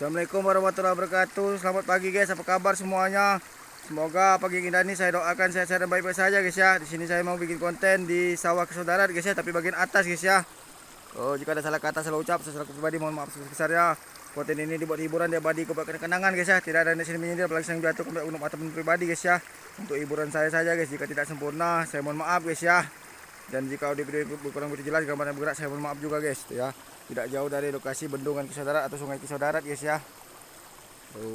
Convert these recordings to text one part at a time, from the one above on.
Assalamualaikum warahmatullahi wabarakatuh. Selamat pagi guys. Apa kabar semuanya? Semoga pagi ini ini saya doakan sehat-sehat dan baik-baik saja guys ya. Di sini saya mau bikin konten di sawah kesaudara guys ya, tapi bagian atas guys ya. Oh, jika ada salah kata salah ucap saya selaku pribadi mohon maaf sebesar-besarnya. Konten ini dibuat hiburan dia badi kebuat kenangan guys ya. Tidak ada di sini menyindir apalagi saya jatuh kepada unuk ataupun pribadi guys ya. Untuk hiburan saya saja guys. Jika tidak sempurna saya mohon maaf guys ya. Dan jika audio video kurang begitu jelas gambarnya bergerak saya mohon maaf juga guys ya tidak jauh dari lokasi bendungan Kisaudarat atau sungai Kisaudarat guys ya.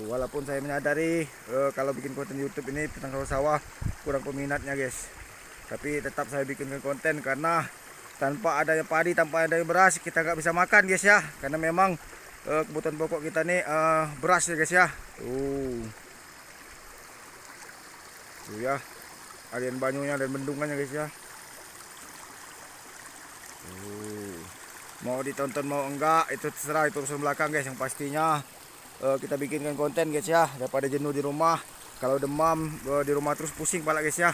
Walaupun saya menyadari uh, kalau bikin konten YouTube ini tentang sawah kurang peminatnya guys. Tapi tetap saya bikin konten karena tanpa adanya padi tanpa adanya beras kita nggak bisa makan guys ya. Karena memang uh, kebutuhan pokok kita nih uh, beras ya guys ya. Tuh. Tuh ya. Alian banyunya dan bendungannya guys ya mau ditonton mau enggak itu terserah itu urusan belakang guys yang pastinya. Uh, kita bikinkan konten guys ya daripada jenuh di rumah. Kalau demam uh, di rumah terus pusing pala guys ya.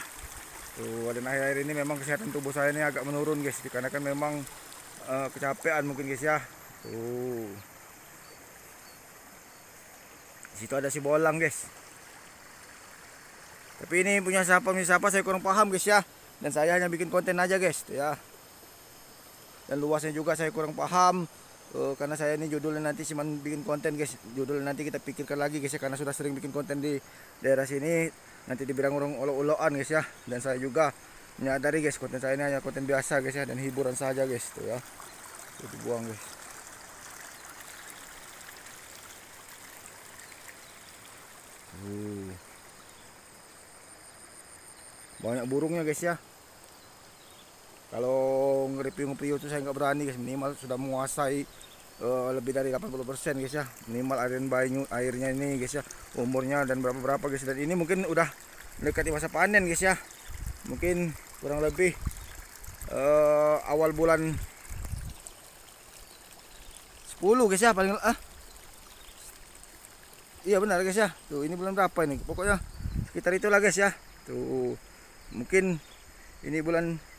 Tuh dan akhir-akhir ini memang kesehatan tubuh saya ini agak menurun guys dikarenakan memang uh, kecapean mungkin guys ya. Tuh. Situ ada si bolang guys. Tapi ini punya siapa punya siapa saya kurang paham guys ya. Dan saya hanya bikin konten aja guys ya dan luasnya juga saya kurang paham uh, karena saya ini judulnya nanti cuman bikin konten guys. Judulnya nanti kita pikirkan lagi guys ya karena sudah sering bikin konten di daerah sini. Nanti dibilang orang olo-oloan guys ya. Dan saya juga menyadari guys konten saya ini hanya konten biasa guys ya dan hiburan saja guys tuh ya. Tuh dibuang guys. Uh. banyak burungnya guys ya kalau ngeripi-ngeripi itu saya nggak berani guys. Minimal sudah menguasai uh, lebih dari 80% guys ya. Minimal air banyu airnya ini guys ya. Umurnya dan berapa berapa guys dan ini mungkin udah mendekati masa panen guys ya. Mungkin kurang lebih uh, awal bulan 10 guys ya paling ah. Iya benar guys ya. Tuh ini bulan berapa ini? Pokoknya sekitar itulah guys ya. Tuh mungkin ini bulan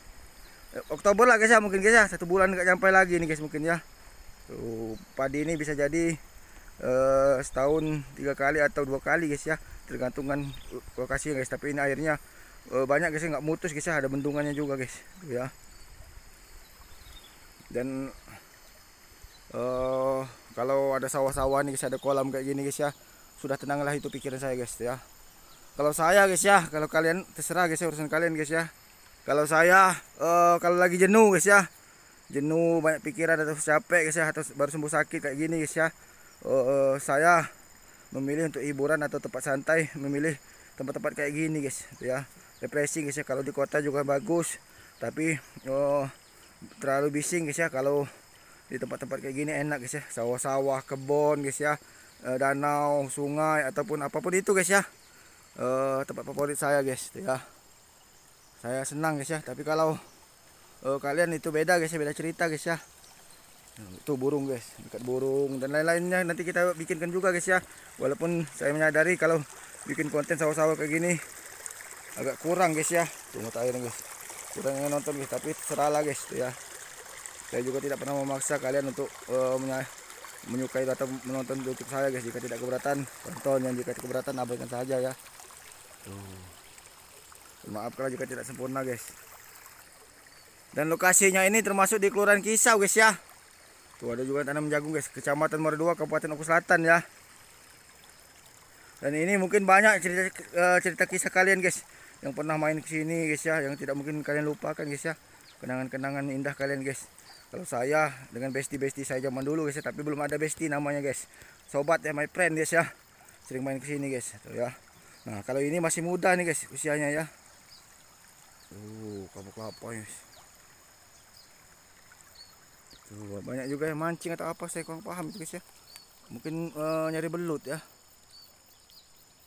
Oktober lah guys ya mungkin guys ya. Satu bulan nggak sampai lagi nih guys mungkin ya. Tuh padi ini bisa jadi uh, setahun tiga kali atau dua kali guys ya. Tergantungan lokasi guys tapi ini airnya uh, banyak guys ya nggak mutus guys ya ada bendungannya juga guys. Tuh ya. Dan uh, kalau ada sawah-sawah nih guys ada kolam kayak gini guys ya sudah tenanglah itu pikiran saya guys ya. Kalau saya guys ya kalau kalian terserah guys ya urusan kalian guys ya kalau saya uh, kalau lagi jenuh guys ya. Jenuh banyak pikiran atau capek guys ya atau baru sembuh sakit kayak gini guys ya. Uh, saya memilih untuk hiburan atau tempat santai memilih tempat-tempat kayak gini guys ya. Refreshing guys ya. Kalau di kota juga bagus tapi uh, terlalu bising guys ya. Kalau di tempat-tempat kayak gini enak guys ya. Sawah-sawah kebun guys ya. Uh, danau sungai ataupun apa pun itu guys ya. Uh, tempat favorit saya guys ya saya senang guys ya. Tapi kalau uh, kalian itu beda guys ya. Beda cerita guys ya. Itu burung guys. Dekat burung dan lain-lainnya nanti kita bikinkan juga guys ya. Walaupun saya menyadari kalau bikin konten sawah-sawah kayak gini agak kurang guys ya. Tunggu airnya guys. Kurang yang nonton guys. Tapi serahlah guys ya. Saya juga tidak pernah memaksa kalian untuk uh, menyukai atau menonton YouTube saya guys jika tidak keberatan. Tonton yang jika keberatan abaikan saja ya. Tuh maaf kalau jika tidak sempurna guys. Dan lokasinya ini termasuk di kelurahan Kisau guys ya. Tuh ada juga tanam jagung guys. Kecamatan Muara Kabupaten Oku Selatan ya. Dan ini mungkin banyak cerita uh, cerita kisah kalian guys yang pernah main ke sini guys ya. Yang tidak mungkin kalian lupakan guys ya. Kenangan-kenangan indah kalian guys. Kalau saya dengan bestie-bestie saya zaman dulu guys ya tapi belum ada bestie namanya guys. Sobat ya my friend guys ya. Sering main ke sini guys tuh ya. Nah kalau ini masih muda nih guys usianya ya Tuh, kabuk kelapa ya. Tuh, banyak juga yang mancing atau apa saya kurang paham itu guys ya. Mungkin uh, nyari belut ya.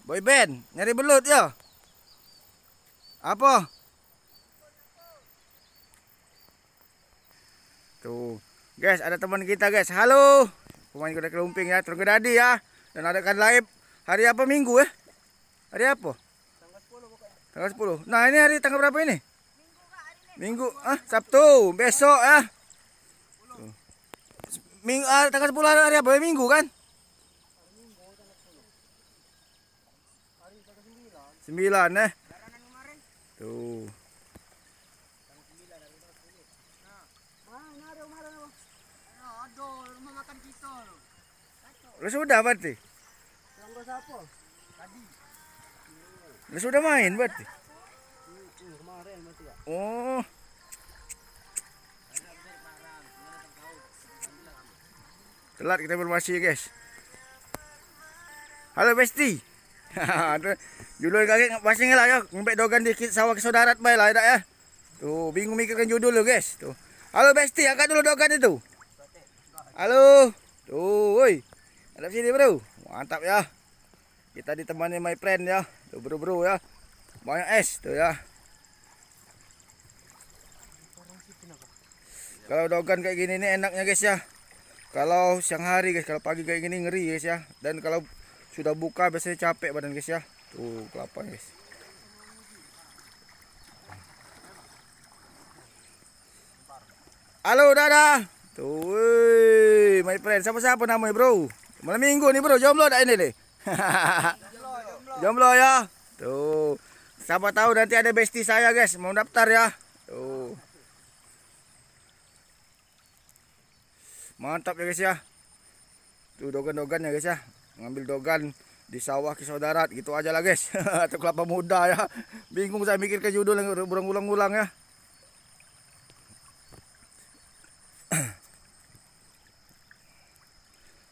Boy Ben, nyari belut ya. Apa? Tuh. Guys, ada teman kita guys. Halo. Pemain kuda kelumping ya, terus dadi ya. Dan ada kan live hari apa minggu ya? Hari apa? Tanggal 10. Nah, ini hari tanggal berapa ini? Minggu, ah, Sabtu, besok ah. ya Minggu ah, tanggal 10 hari, hari apa? Minggu kan? 9 eh. Tuh. Lu sudah berarti? Langgo siapa? Lu sudah main berarti? Oh. Telat kita informasi guys. Halo Besti. judul kaki pasang lah ya. Ngumpet dogan di sawah ke saudara baik lah ya. Tuh bingung mikirkan judul lo guys. Tuh. Halo Besti, angkat dulu dogan itu. Halo. Tuh, woi. Ada sini bro. Mantap ya. Kita ditemani my friend ya. Tuh bro bro ya. Banyak es tuh ya. Kalau dogan kayak gini nih enaknya guys ya. Kalau siang hari guys, kalau pagi kayak gini ngeri guys ya. Dan kalau sudah buka biasanya capek badan guys ya. Tuh kelapa guys. Halo dadah. Tuh, wey, my friend. Siapa-siapa namanya bro? Malam minggu nih bro, jomblo dah ini nih. jomblo ya. Tuh. Siapa tahu nanti ada bestie saya guys, mau daftar ya. Tuh. Mantap ya guys ya. Tuh dogan-dogan ya guys ya. Ngambil dogan di sawah ke saudara gitu aja lah guys. Atau kelapa muda ya. Bingung saya mikir ke judul yang berulang-ulang ya.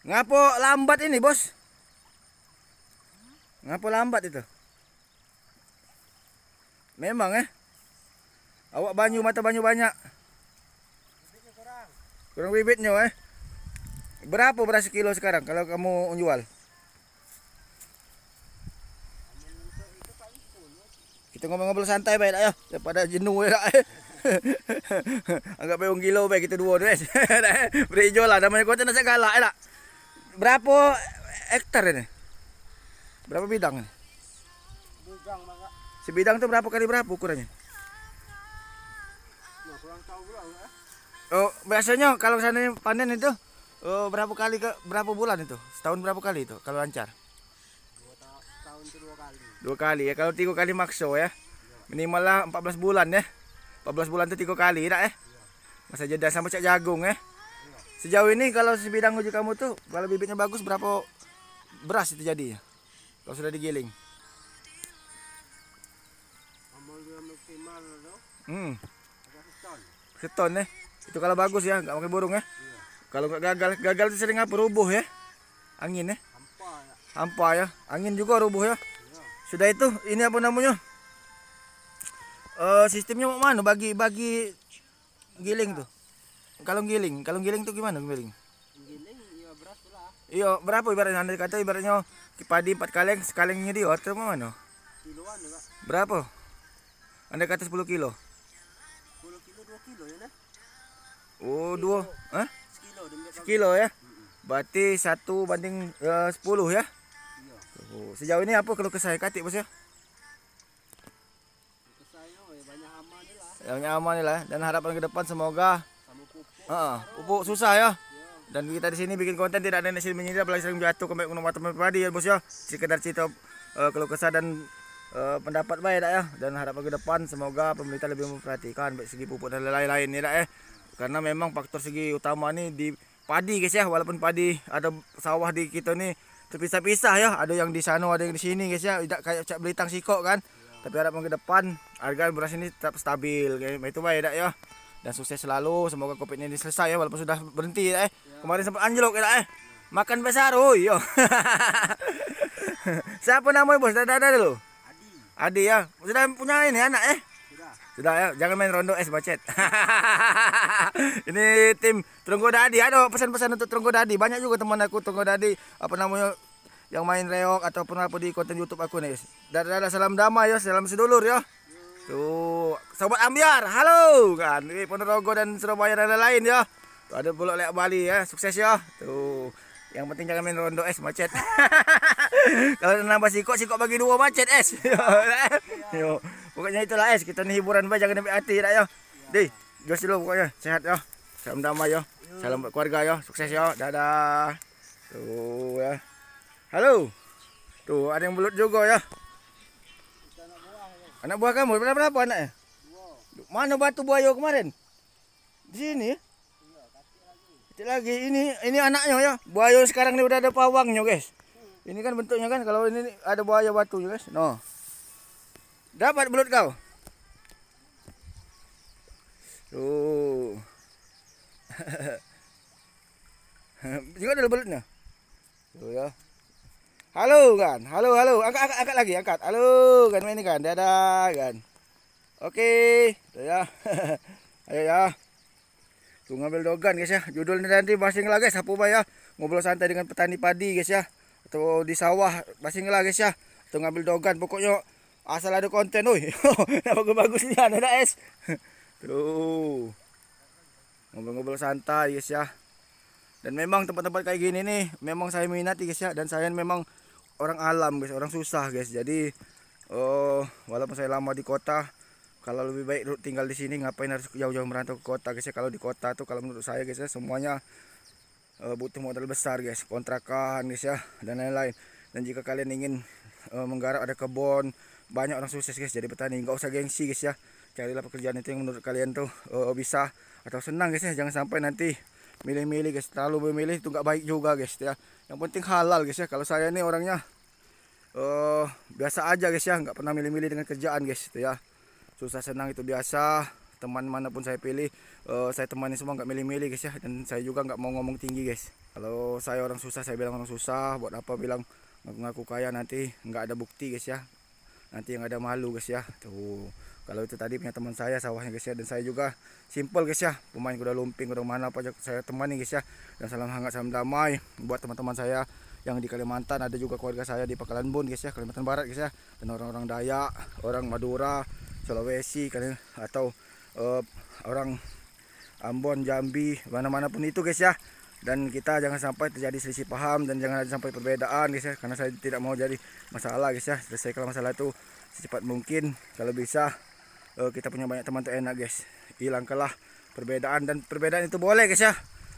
Ngapo lambat ini bos? Ngapo lambat itu? Memang eh. Awak banyu mata banyu banyak. Kurang bibitnya eh. Berapa beras kilo sekarang kalau kamu jual? Kita ngobrol-ngobrol santai baik ayo daripada jenuh ya. Anggap bayung kilo baik kita dua guys. Beri jual lah namanya kota nasi galak ya. Berapa hektar ini? Berapa bidang ini? Bidang, Sebidang tuh berapa kali berapa ukurannya? Oh, biasanya kalau sana panen itu oh, berapa kali ke berapa bulan itu? Setahun berapa kali itu kalau lancar? Dua tahun itu dua kali. Dua kali ya. Kalau tiga kali makso ya. Minimal lah 14 bulan ya. 14 bulan itu tiga kali tak ya? Masa jeda sama cak jagung ya. Sejauh ini kalau sebidang uji kamu tuh kalau bibitnya bagus berapa beras itu jadinya? Kalau sudah digiling. Hmm. Seton ya. Itu kalau bagus ya, nggak pakai burung ya. Iya. Kalau nggak gagal, gagal itu sering apa rubuh ya? Angin ya? Hampa ya. Hampa ya. Angin juga rubuh ya. Iya. Sudah itu, ini apa namanya? Uh, sistemnya mau mana bagi bagi giling tuh? Kalau giling, kalau giling tuh gimana giling? Giling ya beras lah. Iya, berapa ibaratnya anda kata ibaratnya padi empat kaleng, sekalengnya dia atau mana? Kiloan ya, Berapa? Anda kata 10 kilo. Oh, dua. Hah? Sekilo. Sekilo ya? Berarti satu banding uh, sepuluh ya? Iya. Oh, sejauh ini apa kalau kesah katik bos ya? banyak aman lah. Banyak aman lah dan harapan ke depan semoga Uh, pupuk susah ya. Dan kita di sini bikin konten tidak ada nasi menyindir apalagi sering jatuh ke gunung batu padi ya bos ya. Sekedar cerita uh, kalau kesah dan uh, pendapat baik ya. Dan harapan ke depan semoga pemerintah lebih memperhatikan baik segi pupuk dan lain-lain ya ya. Karena memang faktor segi utama nih di padi guys ya. Walaupun padi ada sawah di kita nih terpisah-pisah ya. Ada yang di sana ada yang di sini guys ya. Tidak kayak cak belitang sikok kan. Ya. tapi harapan ke depan harga beras ini tetap stabil kayak itu baik ya. Dan sukses selalu. Semoga covid ini selesai ya walaupun sudah berhenti ya, eh. Kemarin sempat anjlok ya eh makan besar oh iya siapa namanya bos ada ada dulu Adi ya sudah punya ini anak eh sudah ya, jangan main rondo es bacet. ini tim Trunggo Dadi. Ada pesan-pesan untuk Trunggo Dadi. Banyak juga teman aku Trunggo Dadi apa namanya yang main reok ataupun apa di konten YouTube aku nih. Dadah salam damai ya, salam sedulur ya. Tuh, sobat Ambiar, halo kan. Ponorogo dan Surabaya dan lain-lain ya. Tuh ada pulau lek Bali ya, sukses ya. Tuh. Yang penting jangan main rondo es macet. Kalau nambah sikok, sikok bagi dua macet es. Yo. Pokoknya itulah es. Kita nih hiburan baik jangan ambil hati dah yo. Di, jos dulu pokoknya. Sehat ya. Salam damai ya. Salam buat keluarga ya. Sukses ya. Dadah. Tuh ya. Halo. Tuh ada yang belut juga ya. Anak buah kamu berapa berapa anaknya? Dua. Mana batu buaya kemarin? Di sini. ya? Lagi. Ini ini anaknya ya. Buaya sekarang ini udah ada pawangnya, guys. Ini kan bentuknya kan kalau ini ada buaya batunya, guys. No. Dapat belut kau? Tuh. Juga ada belutnya. Tuh ya. Halo kan, halo halo, angkat angkat angkat lagi, angkat. Halo kan ini kan, dadah kan. Oke, tuh ya. Ayo ya. Tuh ngambil dogan guys ya. Judulnya nanti basing lah guys, apa ya? Ngobrol santai dengan petani padi guys ya. Atau di sawah basing lah guys ya. Atau ngambil dogan pokoknya asal ada konten oi. Bagus-bagusnya ada es. Tuh. Ngobrol-ngobrol santai guys ya. Dan memang tempat-tempat kayak gini nih memang saya minati guys ya dan saya memang orang alam guys, orang susah guys. Jadi oh walaupun saya lama di kota kalau lebih baik tinggal di sini ngapain harus jauh-jauh merantau ke kota guys ya. Kalau di kota tuh kalau menurut saya guys ya semuanya eh, butuh modal besar guys, kontrakan guys ya dan lain-lain. Dan jika kalian ingin eh, menggarap ada kebun, banyak orang sukses guys jadi petani, nggak usah gengsi guys ya. Carilah pekerjaan itu yang menurut kalian tuh eh, bisa atau senang guys ya. Jangan sampai nanti milih-milih guys terlalu memilih itu nggak baik juga guys ya yang penting halal guys ya kalau saya ini orangnya eh biasa aja guys ya nggak pernah milih-milih dengan kerjaan guys itu ya susah senang itu biasa. Teman mana pun saya pilih eh, saya temani semua nggak milih-milih guys ya. Dan saya juga nggak mau ngomong tinggi guys. Kalau saya orang susah saya bilang orang susah. Buat apa bilang ngaku-ngaku kaya nanti nggak ada bukti guys ya. Nanti yang ada malu guys ya. Tuh kalau itu tadi punya teman saya sawahnya guys ya. Dan saya juga simple guys ya. Pemain kuda lumping kuda mana apa saya temani guys ya. Dan salam hangat salam damai buat teman-teman saya yang di Kalimantan. Ada juga keluarga saya di Pakalan Bun guys ya Kalimantan Barat guys ya. Dan orang-orang Dayak orang Madura Sulawesi kan ya, atau eh, orang Ambon Jambi mana-mana pun itu guys ya. Dan kita jangan sampai terjadi selisih paham dan jangan sampai perbedaan guys ya. Karena saya tidak mau jadi masalah guys ya. Selesaikan masalah itu secepat mungkin. Kalau bisa eh, kita punya banyak teman tuh enak guys. Hilangkanlah perbedaan dan perbedaan itu boleh guys ya.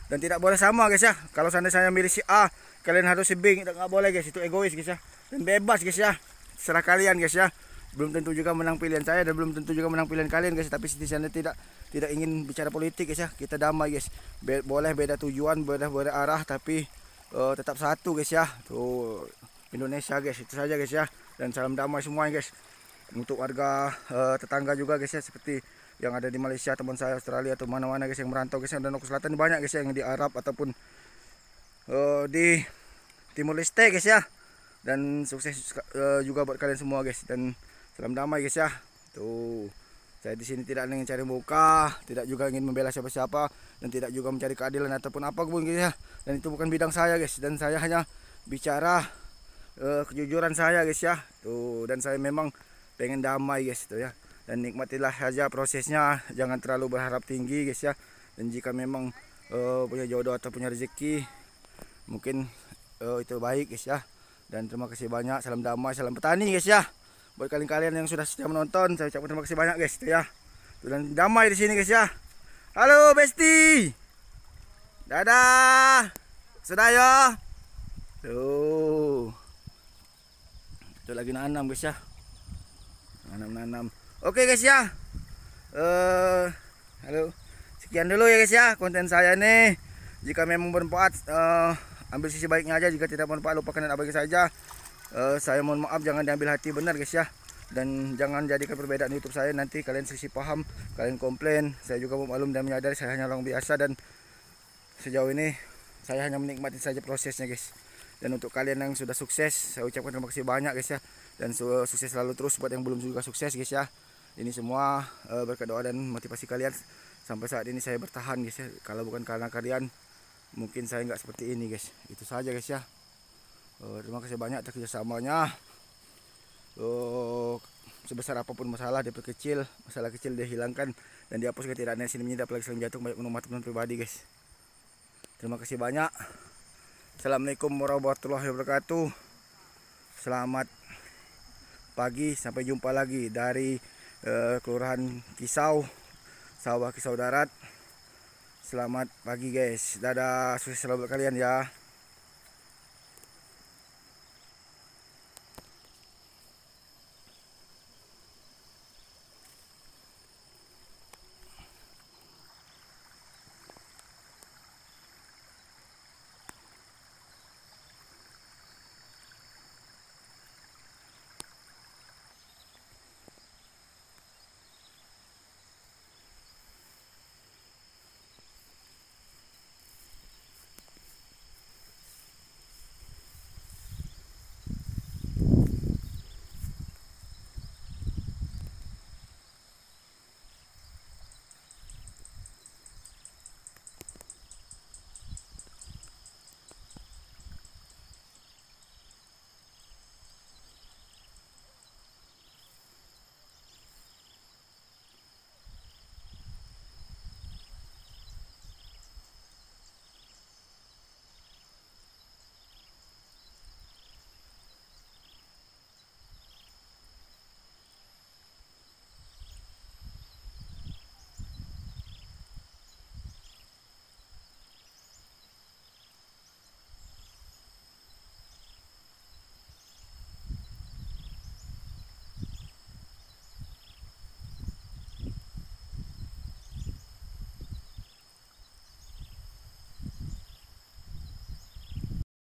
Dan tidak boleh sama guys ya. Kalau seandainya saya milih si A kalian harus si B nggak boleh guys. Itu egois guys ya. Dan bebas guys ya. Serah kalian guys ya belum tentu juga menang pilihan saya dan belum tentu juga menang pilihan kalian guys. Tapi di sana tidak tidak ingin bicara politik guys ya. Kita damai guys. Be- boleh beda tujuan beda beda arah tapi eh, tetap satu guys ya. Tuh Indonesia guys. Itu saja guys ya. Dan salam damai semuanya guys. Untuk warga eh, tetangga juga guys ya. Seperti yang ada di Malaysia teman saya Australia atau mana-mana guys yang merantau guys yang dan ke selatan banyak guys ya yang di Arab ataupun eh, di Timur Leste guys ya. Dan sukses juga buat kalian semua guys. Dan salam damai guys ya. Tuh. Saya di sini tidak ingin cari muka tidak juga ingin membela siapa-siapa dan tidak juga mencari keadilan ataupun apa pun guys ya. Dan itu bukan bidang saya guys dan saya hanya bicara eh, kejujuran saya guys ya. Tuh dan saya memang pengen damai guys tuh ya. Dan nikmatilah saja prosesnya jangan terlalu berharap tinggi guys ya. Dan jika memang eh, punya jodoh atau punya rezeki mungkin eh, itu baik guys ya. Dan terima kasih banyak salam damai salam petani guys ya buat kalian-kalian yang sudah setia menonton saya ucapkan terima kasih banyak guys ya. Dan damai di sini guys ya. Halo besti. Dadah. Sudah ya. Tuh. Itu lagi nanam guys ya. Nanam-nanam. Oke guys ya. Eh halo. Sekian dulu ya guys ya konten saya nih jika memang bermanfaat eh, ambil sisi baiknya aja. Jika tidak bermanfaat lupakan dan abaikan saja Eh, saya mohon maaf jangan diambil hati. Benar guys ya. Dan jangan jadikan perbedaan YouTube saya. Nanti kalian sisi paham kalian komplain. Saya juga maklum dan menyadari saya hanya orang biasa. Dan sejauh ini saya hanya menikmati saja prosesnya guys. Dan untuk kalian yang sudah sukses saya ucapkan terima kasih banyak guys ya. Dan su- sukses selalu terus buat yang belum juga sukses guys ya. Ini semua eh, berkat doa dan motivasi kalian. Sampai saat ini saya bertahan guys ya. Kalau bukan karena kalian mungkin saya nggak seperti ini guys. Itu saja guys ya Eh, terima kasih banyak atas kerjasamanya. Oh, sebesar apa pun masalah diperkecil masalah kecil dihilangkan dan dihapuskan tidak ada sini menyedap lagi selain jatuh banyak menumat teman pribadi guys. Terima kasih banyak. Assalamualaikum warahmatullahi wabarakatuh. Selamat pagi sampai jumpa lagi dari eh, kelurahan Kisau sawah Kisau Darat. Selamat pagi guys. Dadah sukses selalu buat kalian ya